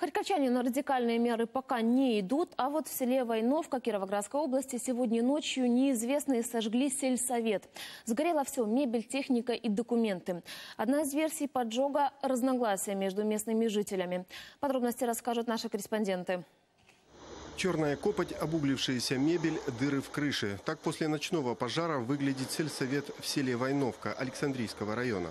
Харьковчане на радикальные меры пока не идут, а вот в селе Войновка Кировоградской области сегодня ночью неизвестные сожгли сельсовет. Сгорело все – мебель, техника и документы. Одна из версий поджога – разногласия между местными жителями. Подробности расскажут наши корреспонденты. Черная копоть, обуглившаяся мебель, дыры в крыше. Так после ночного пожара выглядит сельсовет в селе Войновка Александрийского района.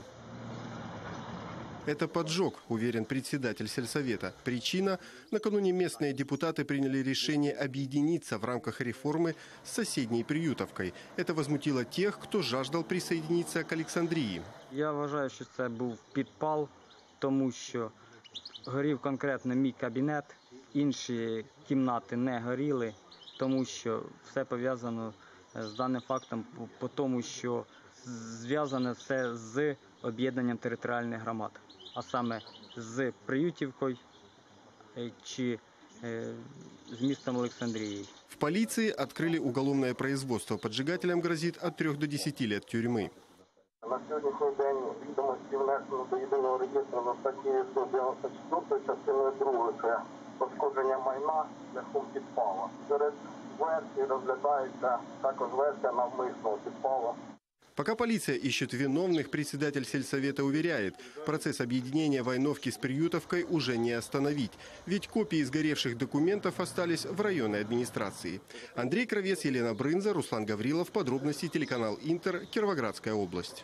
Это поджог, уверен председатель сельсовета. Причина – накануне местные депутаты приняли решение объединиться в рамках реформы с соседней Приютовкой. Это возмутило тех, кто жаждал присоединиться к Александрии. Я вважаю, що це був підпал, тому що горів конкретно мій кабінет, інші кімнати не горіли, тому що все пов'язано е, з даним фактом, по- по тому, що зв'язане все з об'єднанням територіальних громад, а саме з Приютівкою е, чи е, з містом Олександрією. В полиции открыли уголовное производство. Поджигателям грозит от 3 до 10 лет тюрьмы. На сьогоднішній день відомості внесено до єдиного реєстру за статтею 194 частиною 2 це пошкодження майна шляхом підпала. Серед версій розглядається також версія навмисного підпалу. Пока полиция ищет виновных, председатель сельсовета уверяет, процесс объединения Войновки с Приютовкой уже не остановить. Ведь копии сгоревших документов остались в районной администрации. Андрей Кровец, Елена Брынза, Руслан Гаврилов. Подробности телеканал Интер, Кировоградская область.